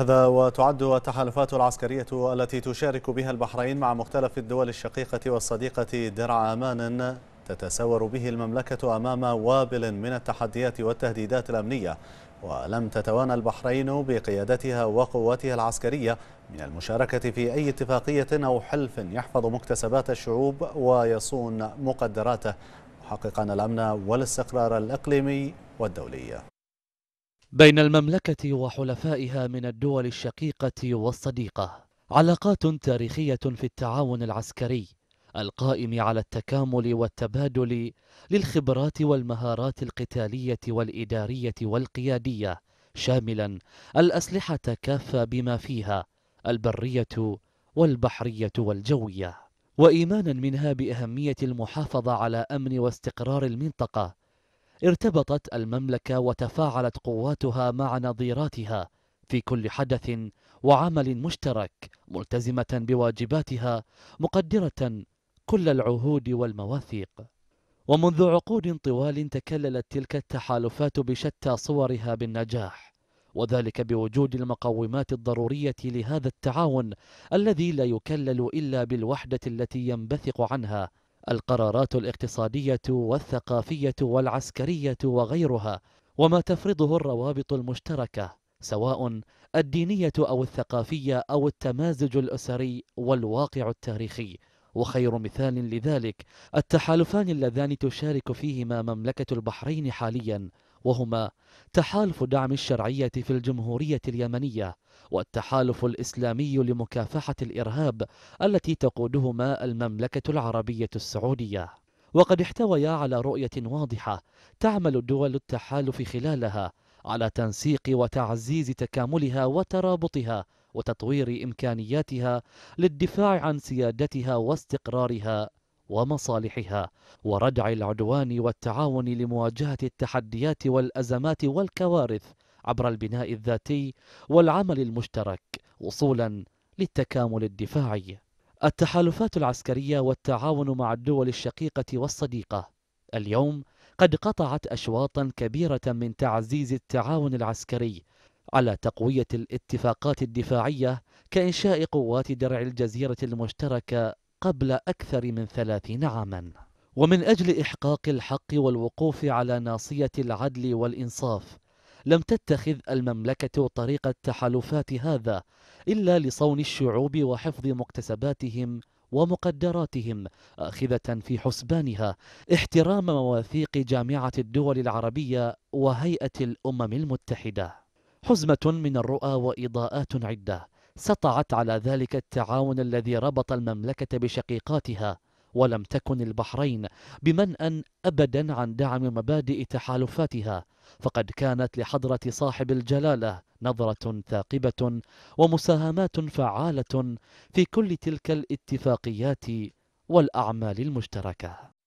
هذا وتعد التحالفات العسكرية التي تشارك بها البحرين مع مختلف الدول الشقيقة والصديقة درع أمان تتسور به المملكة أمام وابل من التحديات والتهديدات الأمنية. ولم تتوانى البحرين بقيادتها وقواتها العسكرية من المشاركة في أي اتفاقية أو حلف يحفظ مكتسبات الشعوب ويصون مقدراته. محققا الأمن والاستقرار الإقليمي والدولي. بين المملكة وحلفائها من الدول الشقيقة والصديقة. علاقات تاريخية في التعاون العسكري القائم على التكامل والتبادل للخبرات والمهارات القتالية والإدارية والقيادية شاملا الأسلحة كافة بما فيها البرية والبحرية والجوية. وإيمانا منها بأهمية المحافظة على أمن واستقرار المنطقة ارتبطت المملكة وتفاعلت قواتها مع نظيراتها في كل حدث وعمل مشترك ملتزمة بواجباتها مقدرة كل العهود والمواثيق. ومنذ عقود طوال تكللت تلك التحالفات بشتى صورها بالنجاح وذلك بوجود المقومات الضرورية لهذا التعاون الذي لا يكلل إلا بالوحدة التي ينبثق عنها القرارات الاقتصادية والثقافية والعسكرية وغيرها وما تفرضه الروابط المشتركة سواء الدينية أو الثقافية أو التمازج الأسري والواقع التاريخي. وخير مثال لذلك التحالفان اللذان تشارك فيهما مملكة البحرين حاليا وهما تحالف دعم الشرعية في الجمهورية اليمنية والتحالف الإسلامي لمكافحة الإرهاب التي تقودهما المملكة العربية السعودية. وقد احتويا على رؤية واضحة تعمل دول التحالف خلالها على تنسيق وتعزيز تكاملها وترابطها وتطوير إمكانياتها للدفاع عن سيادتها واستقرارها ومصالحها وردع العدوان والتعاون لمواجهة التحديات والأزمات والكوارث عبر البناء الذاتي والعمل المشترك وصولا للتكامل الدفاعي. التحالفات العسكرية والتعاون مع الدول الشقيقة والصديقة. اليوم قد قطعت أشواطا كبيرة من تعزيز التعاون العسكري على تقوية الاتفاقات الدفاعية كإنشاء قوات درع الجزيرة المشتركة قبل أكثر من ثلاثين عاما. ومن أجل إحقاق الحق والوقوف على ناصية العدل والإنصاف لم تتخذ المملكة طريق التحالفات هذا إلا لصون الشعوب وحفظ مكتسباتهم ومقدراتهم آخذة في حسبانها احترام مواثيق جامعة الدول العربية وهيئة الأمم المتحدة. حزمة من الرؤى وإضاءات عدة. سطعت على ذلك التعاون الذي ربط المملكة بشقيقاتها ولم تكن البحرين بمنأ أبدا عن دعم مبادئ تحالفاتها فقد كانت لحضرة صاحب الجلالة نظرة ثاقبة ومساهمات فعالة في كل تلك الاتفاقيات والأعمال المشتركة.